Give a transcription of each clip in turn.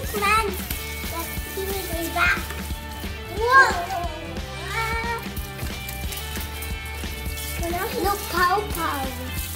This man that's giving his back. Whoa! Uh, look, Pow Pow.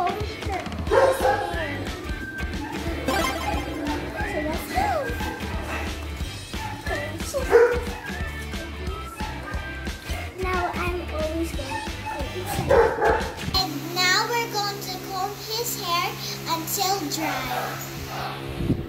Now I'm always going to And now we're going to comb his hair until dry.